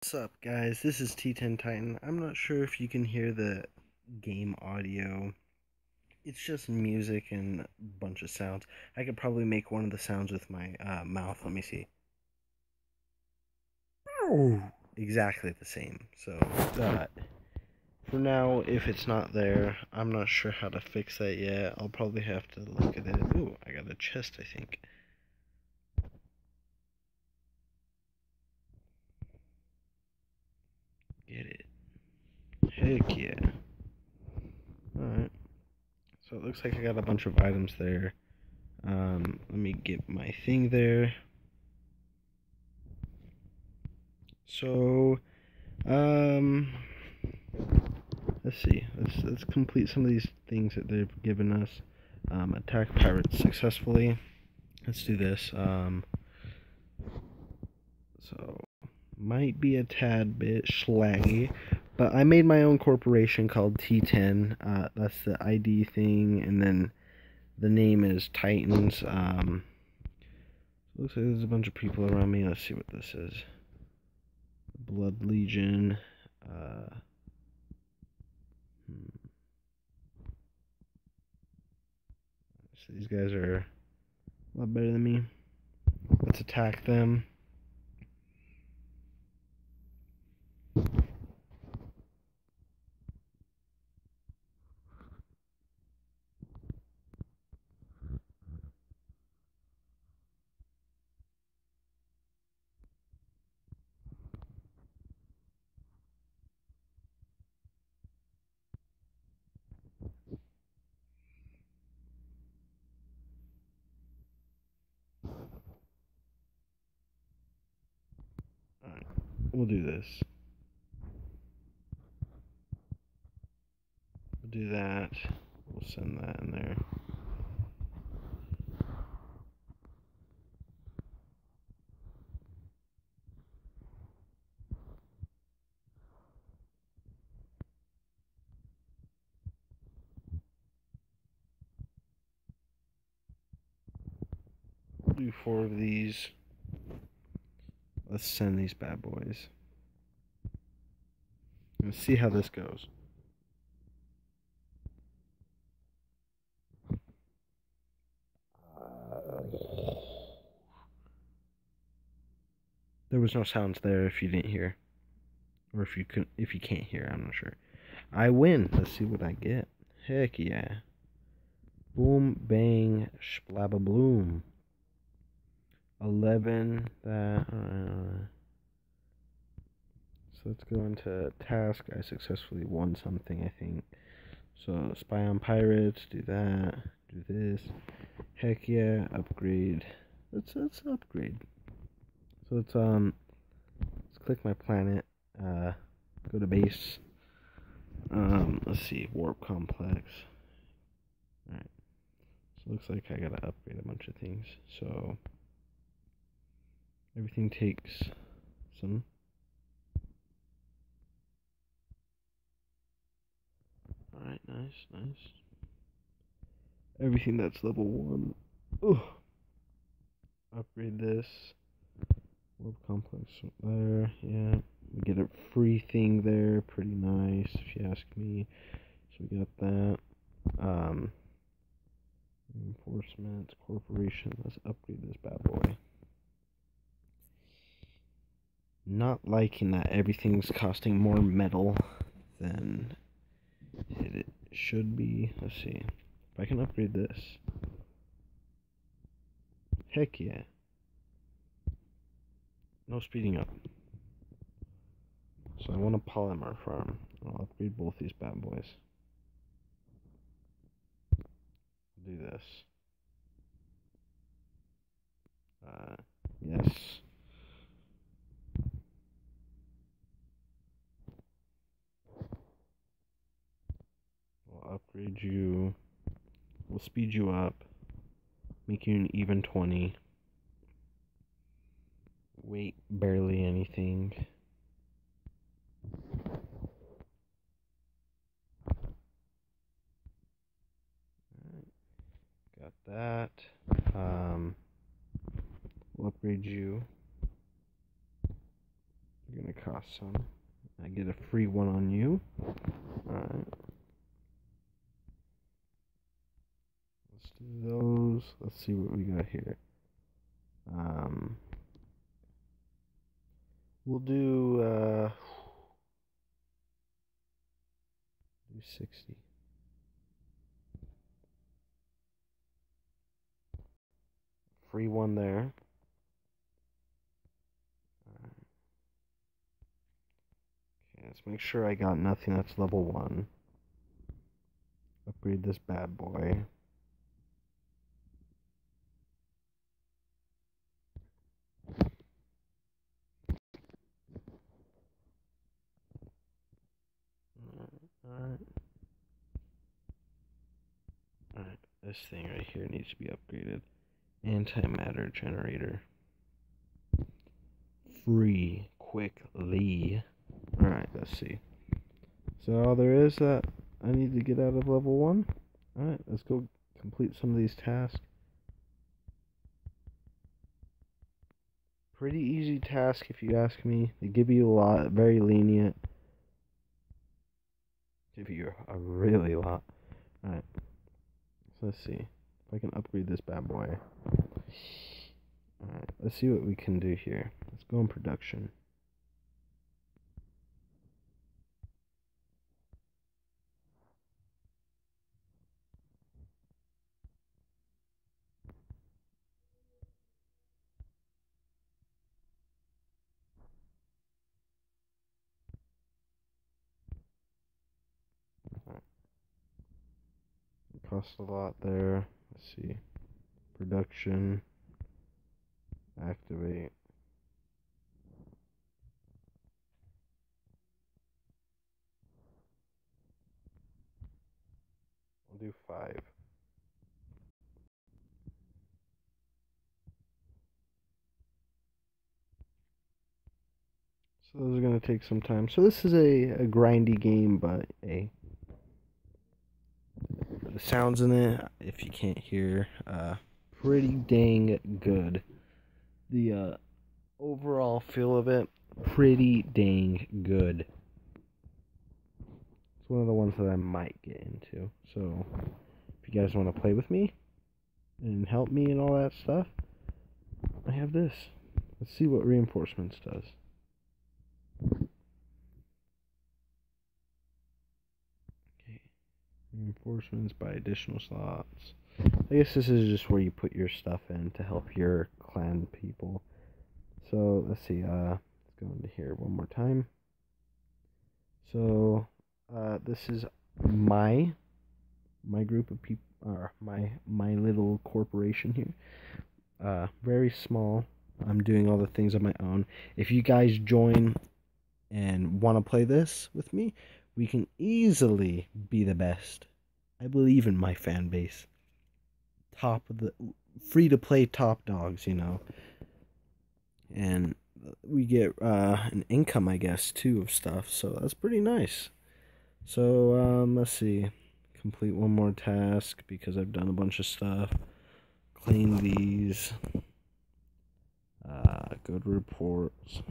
What's up, guys? This is T10 Titan. I'm not sure if you can hear the game audio. It's just music and a bunch of sounds. I could probably make one of the sounds with my uh, mouth. Let me see. Exactly the same. So, uh, for now, if it's not there, I'm not sure how to fix that yet. I'll probably have to look at it. Ooh, I got a chest, I think. Get it. Heck yeah. Alright. So it looks like I got a bunch of items there. Um, let me get my thing there. So, um, let's see. Let's let's complete some of these things that they've given us. Um, attack pirates successfully. Let's do this. Um, so might be a tad bit schlaggy, but I made my own corporation called T10. Uh, that's the ID thing, and then the name is Titans. Um, looks like there's a bunch of people around me. Let's see what this is. Blood Legion. Uh, hmm. So these guys are a lot better than me. Let's attack them. Alright, we'll do this. We'll do that. We'll send that in there. do four of these. Let's send these bad boys. Let's see how this goes. There was no sounds there if you didn't hear. Or if you could if you can't hear, I'm not sure. I win. Let's see what I get. Heck yeah. Boom bang splabba bloom. 11 that uh, let's go into task. I successfully won something i think. So spy on pirates do that do this. Heck yeah upgrade. Let's let's upgrade. So let's um let's click my planet uh go to base. Um let's see warp complex. All right so looks like i gotta upgrade a bunch of things. So Everything takes some. Alright, nice, nice. Everything that's level 1. Ugh. Upgrade this. World complex there, yeah. We get a free thing there, pretty nice if you ask me. So we got that. Um reinforcements, corporation, let's upgrade this bad boy not liking that everything's costing more metal than it should be. Let's see. If I can upgrade this. Heck yeah. No speeding up. So I want a polymer farm. I'll upgrade both these bad boys. do this. Uh, yes. Upgrade you. We'll speed you up. Make you an even 20. Wait barely anything. Got that. Um, we'll upgrade you. You're gonna cost some. I get a free one on you. Alright. Let's do those. Let's see what we got here. Um, we'll do uh, do sixty. Free one there. Okay, let's make sure I got nothing that's level one. Upgrade this bad boy. Alright. Alright, this thing right here needs to be upgraded. Antimatter generator. Free quickly. Alright, let's see. So all there is that I need to get out of level one. Alright, let's go complete some of these tasks. Pretty easy task if you ask me. They give you a lot, very lenient. Give you a really lot. Alright. So let's see. If I can upgrade this bad boy. Alright, let's see what we can do here. Let's go in production. Cost a lot there. Let's see. Production. Activate. I'll do five. So those are going to take some time. So this is a, a grindy game, but a the sounds in it, if you can't hear, uh, pretty dang good. The uh, overall feel of it, pretty dang good. It's one of the ones that I might get into. So, if you guys want to play with me and help me and all that stuff, I have this. Let's see what reinforcements does. Reinforcements by additional slots. I guess this is just where you put your stuff in to help your clan people. So let's see. Uh, let's go into here one more time. So uh, this is my my group of people, or my my little corporation here. Uh, very small. I'm doing all the things on my own. If you guys join and want to play this with me, we can easily be the best. I believe in my fan base. Top of the free to play top dogs, you know. And we get uh, an income, I guess, too, of stuff. So that's pretty nice. So um, let's see. Complete one more task because I've done a bunch of stuff. Clean these. Uh, reports.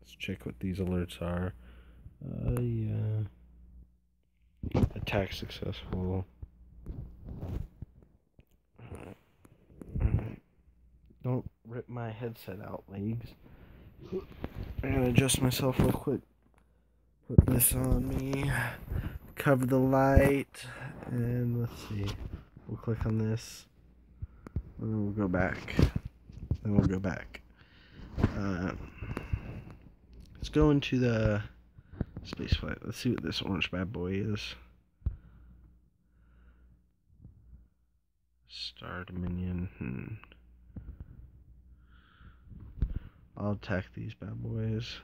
Let's check what these alerts are. Uh, yeah. Attack successful. Alright. Don't rip my headset out, legs. I'm gonna adjust myself real quick. Put this on me. Cover the light. And let's see. We'll click on this. And then we'll go back. Then we'll go back. Uh, let's go into the Space flight. Let's see what this orange bad boy is. Star Dominion. Hmm. I'll attack these bad boys.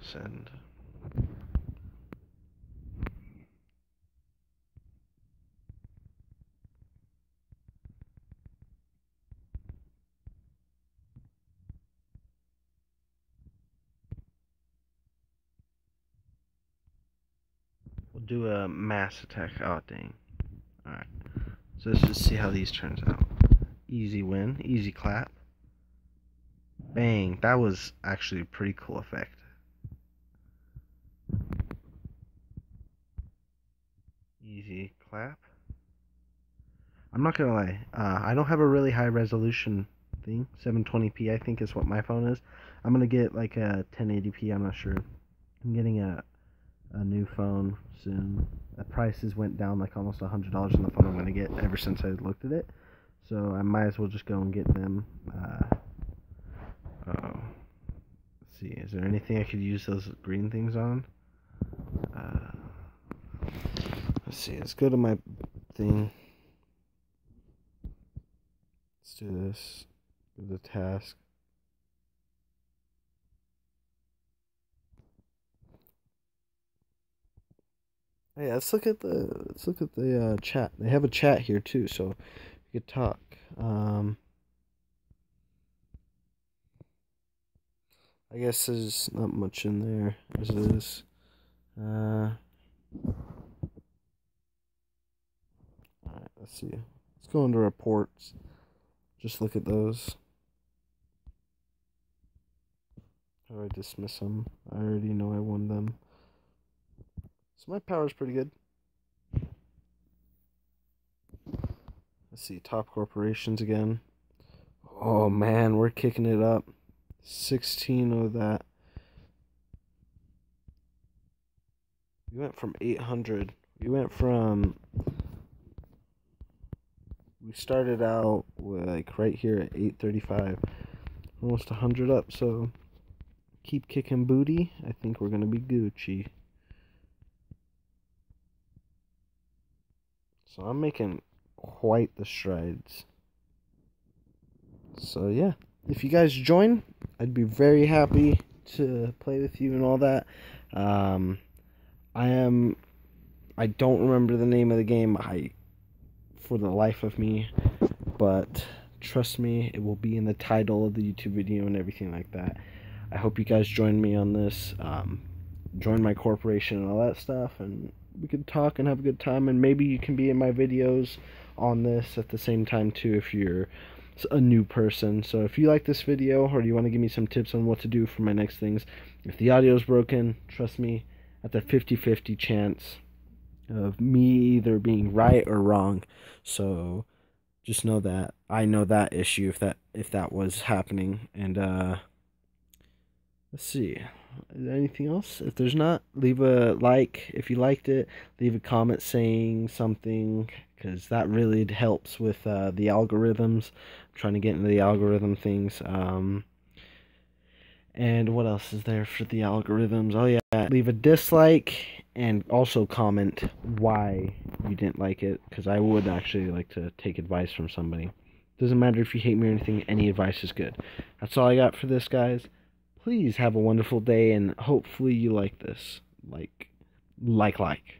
Send. Do a mass attack. Oh, dang. Alright. So let's just see how these turns out. Easy win. Easy clap. Bang. That was actually a pretty cool effect. Easy clap. I'm not gonna lie. Uh, I don't have a really high resolution thing. 720p, I think, is what my phone is. I'm gonna get like a 1080p. I'm not sure. I'm getting a a new phone soon. The prices went down like almost a hundred dollars on the phone I'm gonna get ever since I looked at it. So I might as well just go and get them. Uh, oh, let's see. Is there anything I could use those green things on? Uh, let's see. Let's go to my thing. Let's do this. The task. Hey, let's look at the let's look at the uh, chat. They have a chat here too, so you could talk. Um, I guess there's not much in there as it is. Uh, Alright, let's see. Let's go into reports. Just look at those. How do I dismiss them? I already know I won them. So my power's pretty good. Let's see, top corporations again. Oh man, we're kicking it up. 16 of that. We went from 800. We went from. We started out like right here at 835. Almost 100 up, so keep kicking booty. I think we're going to be Gucci. So I'm making quite the strides. So yeah, if you guys join, I'd be very happy to play with you and all that. Um, I am. I don't remember the name of the game. I, for the life of me, but trust me, it will be in the title of the YouTube video and everything like that. I hope you guys join me on this. Um, join my corporation and all that stuff, and we can talk and have a good time and maybe you can be in my videos on this at the same time too if you're a new person. So if you like this video or you want to give me some tips on what to do for my next things if the audio is broken trust me at the 50-50 chance of me either being right or wrong. So just know that I know that issue if that if that was happening. And uh let's see anything else? If there's not, leave a like if you liked it. Leave a comment saying something because that really helps with uh, the algorithms. I'm trying to get into the algorithm things. Um, and what else is there for the algorithms? Oh yeah, leave a dislike and also comment why you didn't like it because I would actually like to take advice from somebody. Doesn't matter if you hate me or anything, any advice is good. That's all I got for this, guys please have a wonderful day and hopefully you like this. Like like like